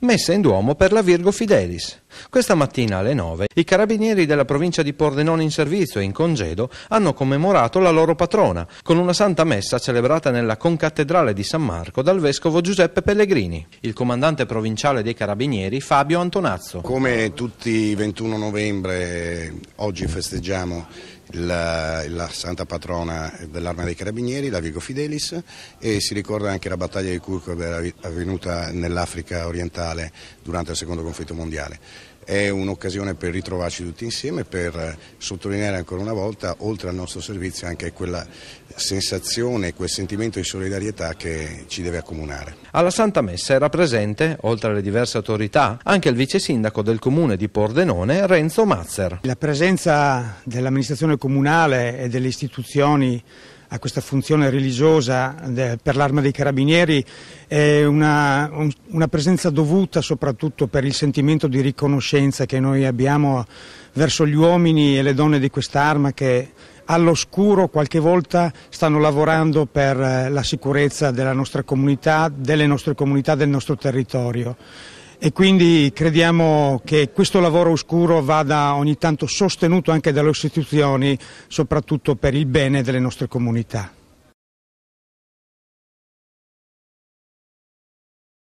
messa in Duomo per la Virgo Fidelis. Questa mattina alle 9 i carabinieri della provincia di Pordenone in servizio e in congedo hanno commemorato la loro patrona con una santa messa celebrata nella concattedrale di San Marco dal vescovo Giuseppe Pellegrini. Il comandante provinciale dei carabinieri Fabio Antonazzo. Come tutti i 21 novembre oggi festeggiamo la, la, santa patrona dell'arma dei carabinieri, la Vigo Fidelis, e si ricorda anche la battaglia di Curco avvenuta nell'Africa orientale durante il secondo conflitto mondiale. È un'occasione per ritrovarci tutti insieme, per sottolineare ancora una volta, oltre al nostro servizio, anche quella sensazione, quel sentimento di solidarietà che ci deve accomunare. Alla Santa Messa era presente, oltre alle diverse autorità, anche il vice sindaco del comune di Pordenone, Renzo Mazzer. La presenza dell'amministrazione comunale e delle istituzioni a questa funzione religiosa per l'arma dei carabinieri è una, una, presenza dovuta soprattutto per il sentimento di riconoscenza che noi abbiamo verso gli uomini e le donne di quest'arma che all'oscuro qualche volta stanno lavorando per eh, la sicurezza della nostra comunità, delle nostre comunità, del nostro territorio e quindi crediamo che questo lavoro oscuro vada ogni tanto sostenuto anche dalle istituzioni, soprattutto per il bene delle nostre comunità.